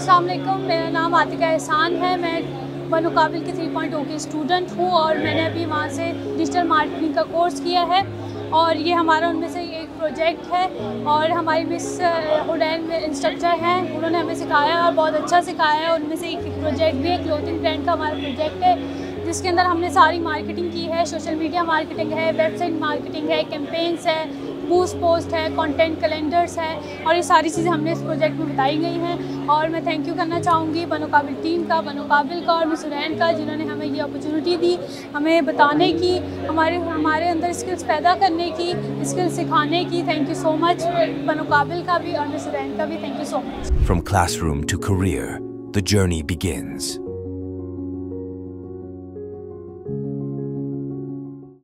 अस्सलाम वालेकुम मेरा नाम आतिका एहसान है। मैं बनो काबिल की थ्री पॉइंट की स्टूडेंट हूँ और मैंने अभी वहाँ से डिजिटल मार्केटिंग का कोर्स किया है और ये हमारा उनमें से एक प्रोजेक्ट है और हमारी मिस हुडैन में इंस्ट्रक्टर हैं। उन्होंने हमें सिखाया और बहुत अच्छा सिखाया। है उनमें से एक प्रोजेक्ट भी है क्लोथिंग ब्रांड का हमारा प्रोजेक्ट है, जिसके अंदर हमने सारी मार्केटिंग की है। सोशल मीडिया मार्केटिंग है वेबसाइट मार्केटिंग है कैंपेन्स है बूस्ट पोस्ट है कंटेंट कैलेंडर्स है और ये सारी चीज़ें हमने इस प्रोजेक्ट में बताई गई हैं। और मैं थैंक यू करना चाहूँगी बनोकाबिल टीम का बनोकाबिल का और मिसरैन का जिन्होंने हमें ये अपॉर्चुनिटी दी हमें बताने की हमारे हमारे अंदर स्किल्स पैदा करने की स्किल्स सिखाने की। Thank you so much Banokabil का भी और मिसरैन का भी। Thank you so much From classroom to career, the journey begins.